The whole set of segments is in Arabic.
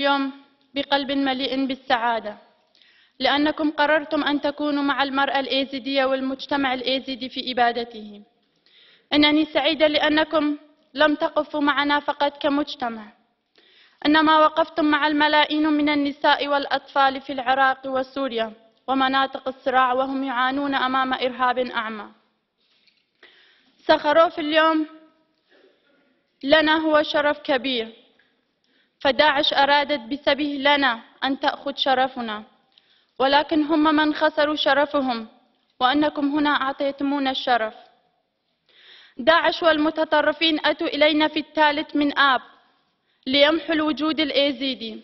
اليوم بقلب مليء بالسعادة لأنكم قررتم أن تكونوا مع المرأة الإيزيدية والمجتمع الإيزيدي في إبادته. إنني سعيدة لأنكم لم تقفوا معنا فقط كمجتمع إنما وقفتم مع الملايين من النساء والأطفال في العراق وسوريا ومناطق الصراع وهم يعانون أمام إرهاب أعمى. سخروف اليوم لنا هو شرف كبير فداعش أرادت بسبه لنا أن تأخذ شرفنا. ولكن هم من خسروا شرفهم وأنكم هنا أعطيتمونا الشرف. داعش والمتطرفين أتوا إلينا في الثالث من آب ليمحوا الوجود الإيزيدي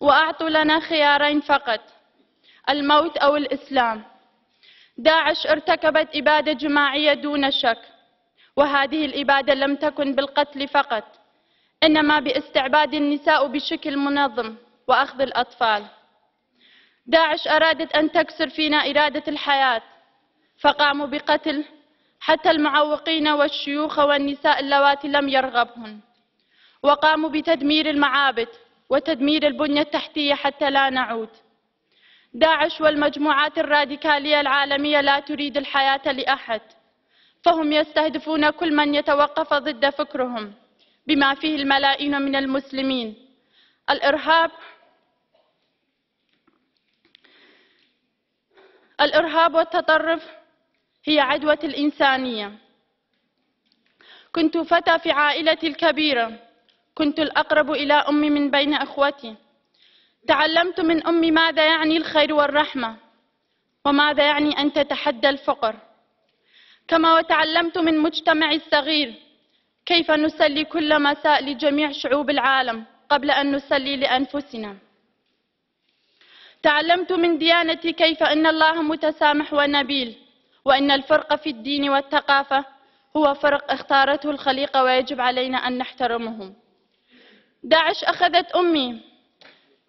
وأعطوا لنا خيارين فقط الموت أو الإسلام. داعش ارتكبت إبادة جماعية دون شك وهذه الإبادة لم تكن بالقتل فقط. إنما باستعباد النساء بشكل منظم وأخذ الأطفال. داعش أرادت أن تكسر فينا إرادة الحياة فقاموا بقتل حتى المعوقين والشيوخ والنساء اللواتي لم يرغبهن. وقاموا بتدمير المعابد وتدمير البنية التحتية حتى لا نعود. داعش والمجموعات الراديكالية العالمية لا تريد الحياة لأحد فهم يستهدفون كل من يتوقف ضد فكرهم. بما فيه الملايين من المسلمين. الإرهاب الإرهاب والتطرف هي عدوة الإنسانية. كنت فتى في عائلتي الكبيرة. كنت الأقرب إلى أمي من بين أخوتي تعلمت من أمي ماذا يعني الخير والرحمة وماذا يعني أن تتحدى الفقر. كما وتعلمت من مجتمعي الصغير كيف نسلي كل مساء لجميع شعوب العالم قبل أن نسلي لأنفسنا؟ تعلمت من ديانتي كيف أن الله متسامح ونبيل وأن الفرق في الدين والثقافة هو فرق اختارته الخليقة ويجب علينا أن نحترمه. داعش أخذت أمي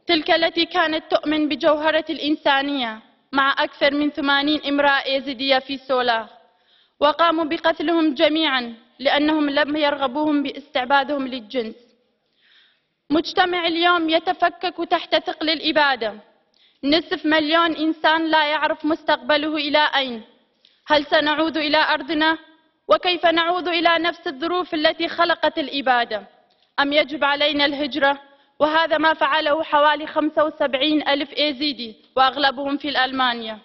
تلك التي كانت تؤمن بجوهرة الإنسانية مع أكثر من ثمانين امرأة يزيدية في سولاخ. وقاموا بقتلهم جميعا لأنهم لم يرغبوهم باستعبادهم للجنس مجتمع اليوم يتفكك تحت ثقل الإبادة نصف مليون إنسان لا يعرف مستقبله إلى أين هل سنعود إلى أرضنا؟ وكيف نعود إلى نفس الظروف التي خلقت الإبادة؟ أم يجب علينا الهجرة؟ وهذا ما فعله حوالي 75 ألف إيزيدي وأغلبهم في ألمانيا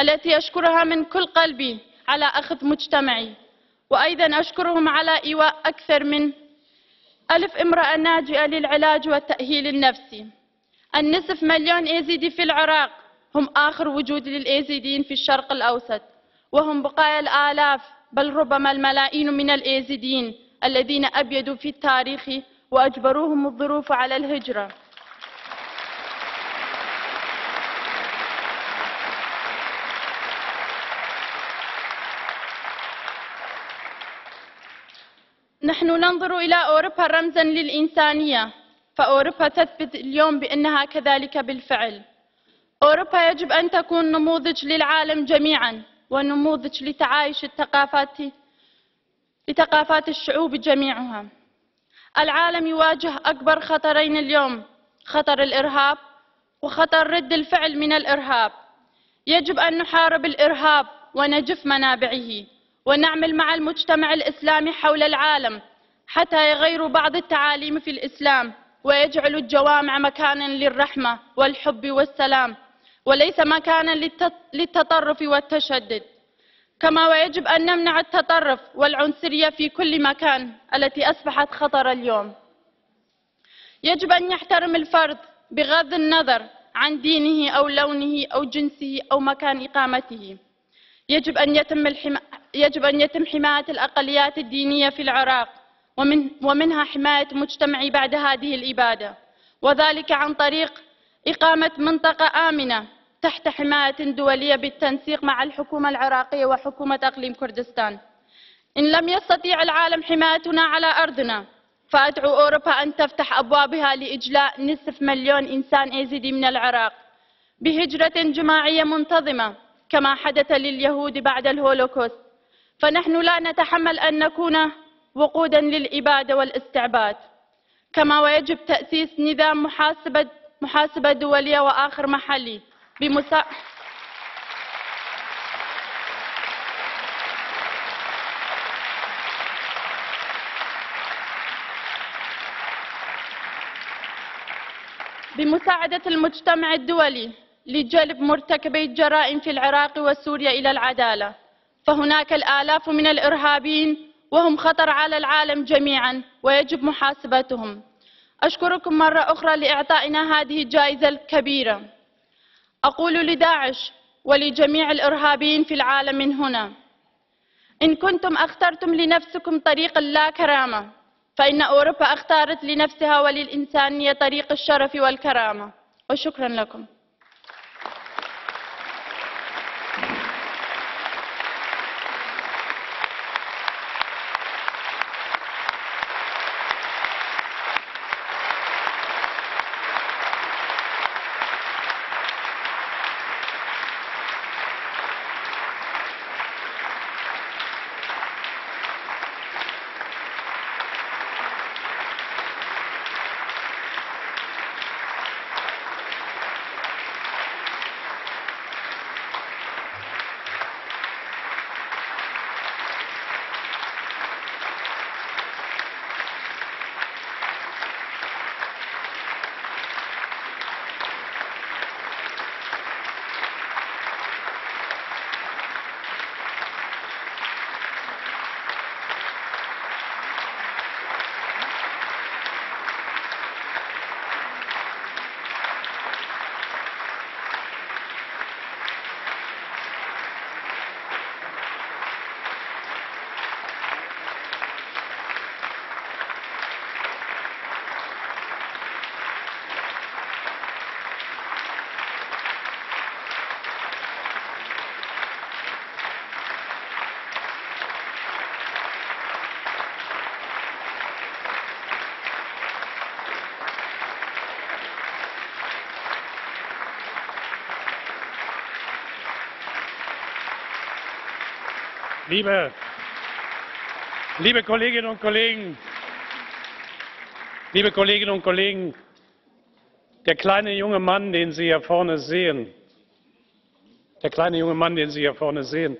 التي أشكرها من كل قلبي على أخذ مجتمعي. وأيضا أشكرهم على إيواء أكثر من ألف امرأة ناجئة للعلاج والتأهيل النفسي. النصف مليون إيزيدي في العراق هم آخر وجود للإيزيديين في الشرق الأوسط. وهم بقايا الآلاف بل ربما الملايين من الإيزيديين الذين أبيدوا في التاريخ وأجبروهم الظروف على الهجرة. نحن ننظر إلى أوروبا رمزا للإنسانية فأوروبا تثبت اليوم بأنها كذلك بالفعل. أوروبا يجب أن تكون نموذج للعالم جميعا ونموذج لتعايش الثقافات لثقافات الشعوب جميعها. العالم يواجه أكبر خطرين اليوم خطر الإرهاب وخطر رد الفعل من الإرهاب. يجب أن نحارب الإرهاب ونجف منابعه. ونعمل مع المجتمع الإسلامي حول العالم حتى يغيروا بعض التعاليم في الإسلام ويجعلوا الجوامع مكانا للرحمة والحب والسلام وليس مكانا للتطرف والتشدد كما ويجب أن نمنع التطرف والعنصرية في كل مكان التي أصبحت خطر اليوم يجب أن يحترم الفرد بغض النظر عن دينه أو لونه أو جنسه أو مكان إقامته يجب أن يتم. يجب أن يتم حماية الأقليات الدينية في العراق ومن... ومنها حماية مجتمعي بعد هذه الإبادة. وذلك عن طريق إقامة منطقة آمنة تحت حماية دولية بالتنسيق مع الحكومة العراقية وحكومة أقليم كردستان. إن لم يستطيع العالم حمايتنا على أرضنا فأدعو أوروبا أن تفتح أبوابها لإجلاء نصف مليون إنسان إيزيدي من العراق بهجرة جماعية منتظمة كما حدث لليهود بعد الهولوكوست. فنحن لا نتحمل أن نكون وقودا للإبادة والاستعباد. كما ويجب تأسيس نظام محاسبة, محاسبة دولية وآخر محلي بمسا... بمساعدة المجتمع الدولي لجلب مرتكبي الجرائم في العراق وسوريا إلى العدالة. فهناك الآلاف من الإرهابيين وهم خطر على العالم جميعا ويجب محاسبتهم. أشكركم مرة أخرى لإعطائنا هذه الجائزة الكبيرة. أقول لداعش ولجميع الإرهابيين في العالم من هنا إن كنتم أخترتم لنفسكم طريق اللا كرامة فإن أوروبا أختارت لنفسها وللإنسانية طريق الشرف والكرامة. وشكرا لكم. Liebe, liebe Kolleginnen und Kollegen, liebe Kolleginnen und Kollegen, der kleine junge Mann, den Sie hier vorne sehen, der kleine junge Mann, den Sie hier vorne sehen,